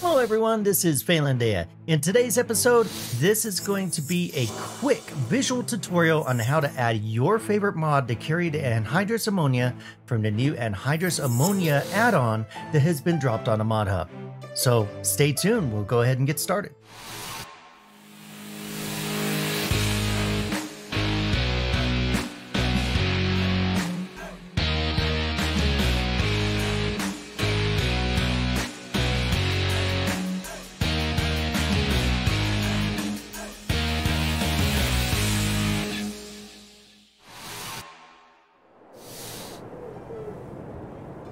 Hello everyone, this is Faelandaea. In today's episode, this is going to be a quick visual tutorial on how to add your favorite mod to carry the anhydrous ammonia from the new anhydrous ammonia add-on that has been dropped on a mod hub. So stay tuned, we'll go ahead and get started.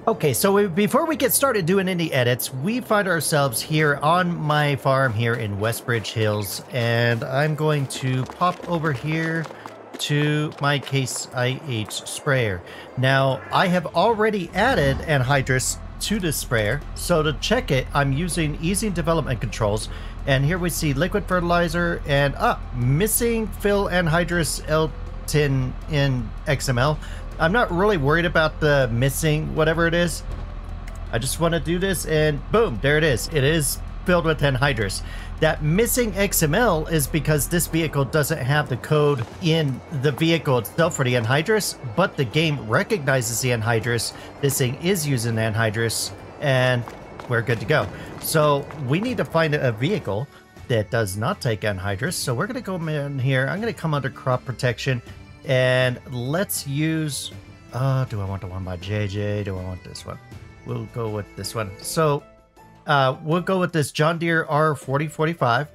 Okay, so before we get started doing any edits, we find ourselves here on my farm here in Westbridge Hills, and I'm going to pop over here to my Case IH sprayer. Now, I have already added anhydrous to this sprayer, so to check it, I'm using easy development controls, and here we see liquid fertilizer and, ah, missing fill anhydrous L10 in XML. I'm not really worried about the missing whatever it is. I just want to do this and boom, there it is. It is filled with anhydrous. That missing XML is because this vehicle doesn't have the code in the vehicle itself for the anhydrous, but the game recognizes the anhydrous. This thing is using anhydrous and we're good to go. So we need to find a vehicle that does not take anhydrous. So we're going to go in here. I'm going to come under crop protection and let's use, uh, do I want the one by JJ? Do I want this one? We'll go with this one. So, uh, we'll go with this John Deere R4045.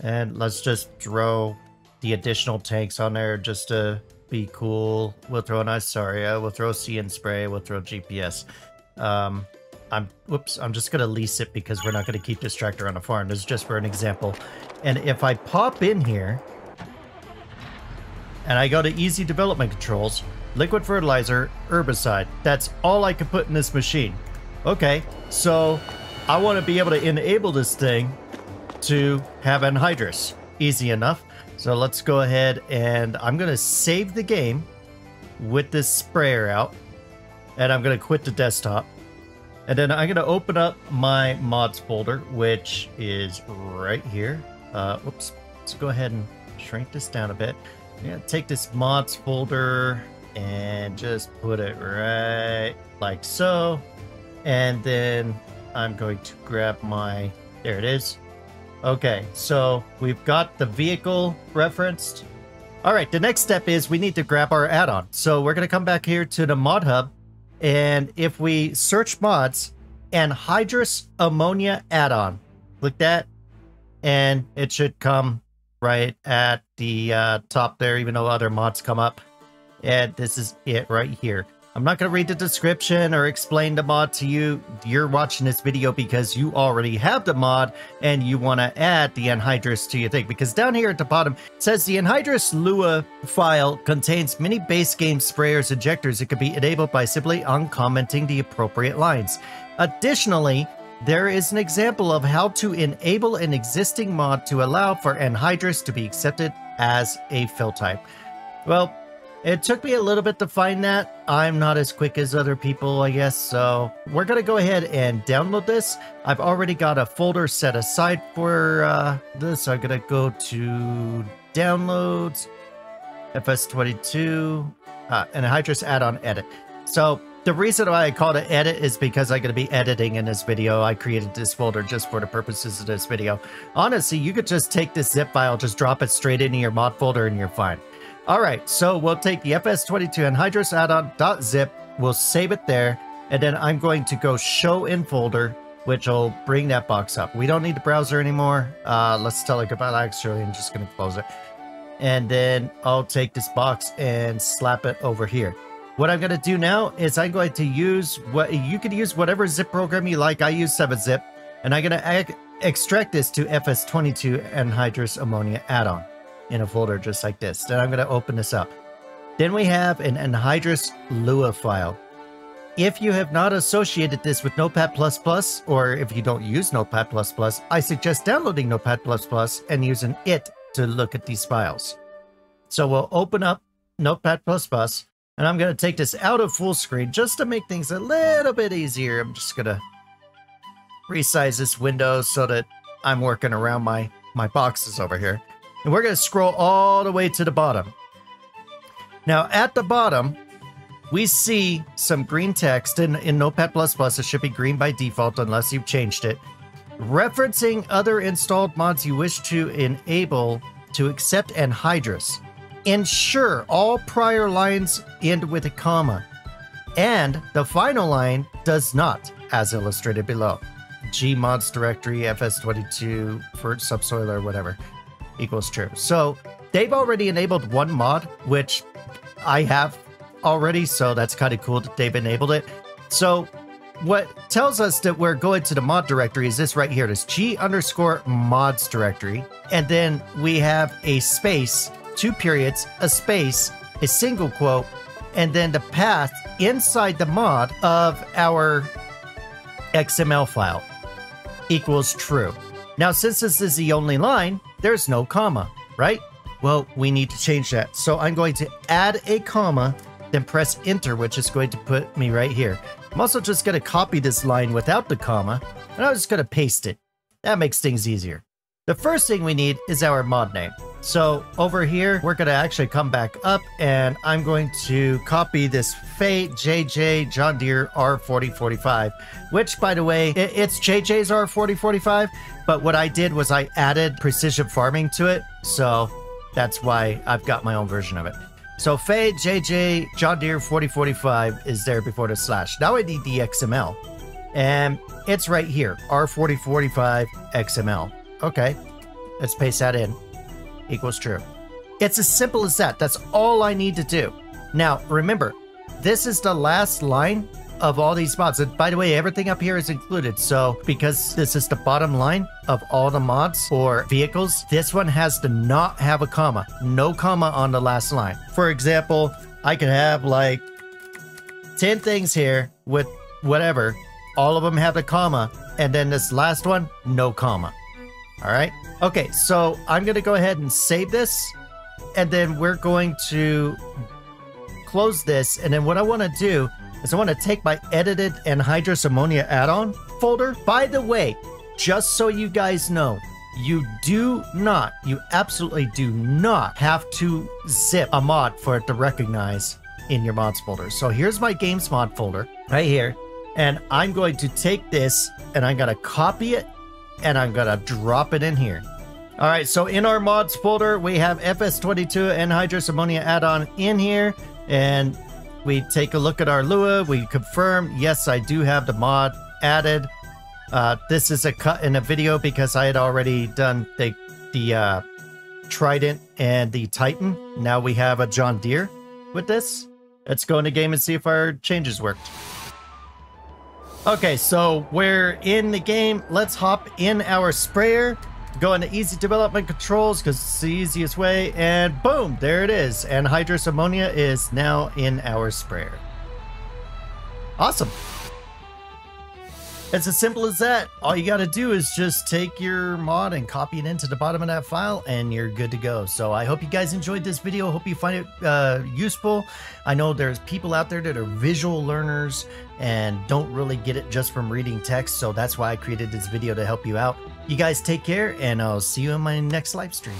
And let's just throw the additional tanks on there just to be cool. We'll throw an Isaria, we'll throw See and Spray, we'll throw GPS. Um, I'm, whoops, I'm just going to lease it because we're not going to keep this tractor on the farm. This is just for an example. And if I pop in here, and I go to easy development controls, liquid fertilizer, herbicide. That's all I can put in this machine. Okay, so I want to be able to enable this thing to have anhydrous. Easy enough. So let's go ahead and I'm going to save the game with this sprayer out. And I'm going to quit the desktop. And then I'm going to open up my mods folder, which is right here. Uh, oops. Let's go ahead and shrink this down a bit. Yeah, take this mods folder and just put it right like so. And then I'm going to grab my, there it is. Okay, so we've got the vehicle referenced. All right, the next step is we need to grab our add-on. So we're going to come back here to the mod hub. And if we search mods, and anhydrous ammonia add-on, click that, and it should come right at the uh, top there, even though other mods come up. And this is it right here. I'm not going to read the description or explain the mod to you. You're watching this video because you already have the mod and you want to add the anhydrous to your thing. Because down here at the bottom, it says the anhydrous Lua file contains many base game sprayers injectors that can be enabled by simply uncommenting the appropriate lines. Additionally, there is an example of how to enable an existing mod to allow for anhydrous to be accepted as a fill type. Well, it took me a little bit to find that. I'm not as quick as other people, I guess, so we're going to go ahead and download this. I've already got a folder set aside for uh, this. I'm going to go to Downloads, FS22, uh, Anhydrous add-on edit. So the reason why I called it edit is because I'm going to be editing in this video. I created this folder just for the purposes of this video. Honestly, you could just take this zip file, just drop it straight into your mod folder and you're fine. All right, so we'll take the FS22 anhydrous add-on.zip, we'll save it there, and then I'm going to go show in folder, which will bring that box up. We don't need the browser anymore. Uh, let's tell it goodbye. Actually, I'm just going to close it. And then I'll take this box and slap it over here. What I'm going to do now is I'm going to use what you can use whatever zip program you like. I use 7-zip and I'm going to extract this to FS22 anhydrous ammonia add-on in a folder just like this. Then I'm going to open this up. Then we have an anhydrous Lua file. if you have not associated this with Notepad++, or if you don't use Notepad++, I suggest downloading Notepad++ and using it to look at these files. So we'll open up Notepad++, and I'm going to take this out of full screen just to make things a little bit easier. I'm just going to resize this window so that I'm working around my, my boxes over here. And we're going to scroll all the way to the bottom. Now, at the bottom, we see some green text in, in Notepad++. It should be green by default unless you've changed it. Referencing other installed mods you wish to enable to accept anhydrous. Ensure all prior lines end with a comma. And the final line does not, as illustrated below. Gmods directory fs22 for subsoil or whatever equals true. So they've already enabled one mod, which I have already, so that's kind of cool that they've enabled it. So what tells us that we're going to the mod directory is this right here, this g underscore mods directory. And then we have a space, two periods, a space, a single quote, and then the path inside the mod of our XML file equals true. Now, since this is the only line, there's no comma, right? Well, we need to change that. So I'm going to add a comma then press enter, which is going to put me right here. I'm also just going to copy this line without the comma, and I'm just going to paste it. That makes things easier. The first thing we need is our mod name. So over here, we're going to actually come back up and I'm going to copy this Fate JJ John Deere R4045, which by the way, it's JJ's R4045, but what I did was I added precision farming to it. So that's why I've got my own version of it. So Fade JJ John Deere 4045 is there before the slash. Now I need the XML. And it's right here, R4045 XML. Okay, let's paste that in. Equals true. It's as simple as that. That's all I need to do. Now, remember, this is the last line of all these mods. And by the way, everything up here is included. So because this is the bottom line of all the mods or vehicles, this one has to not have a comma. No comma on the last line. For example, I could have like 10 things here with whatever. All of them have a comma. And then this last one, no comma. All right. Okay, so I'm going to go ahead and save this. And then we're going to close this. And then what I want to do is I want to take my edited anhydrous ammonia add-on folder. By the way, just so you guys know, you do not, you absolutely do not have to zip a mod for it to recognize in your mods folder. So here's my games mod folder right here. And I'm going to take this and I'm going to copy it and I'm to drop it in here. All right, so in our mods folder, we have FS22 anhydrous ammonia add-on in here. And we take a look at our Lua. We confirm, yes, I do have the mod added. Uh, this is a cut in a video because I had already done the, the uh, Trident and the Titan. Now we have a John Deere with this. Let's go into game and see if our changes worked. Okay, so we're in the game. Let's hop in our sprayer. Go into easy development controls because it's the easiest way. And boom, there it is. Anhydrous ammonia is now in our sprayer. Awesome. It's as simple as that. All you got to do is just take your mod and copy it into the bottom of that file and you're good to go. So I hope you guys enjoyed this video. Hope you find it uh, useful. I know there's people out there that are visual learners and don't really get it just from reading text. So that's why I created this video to help you out. You guys take care and I'll see you in my next live stream.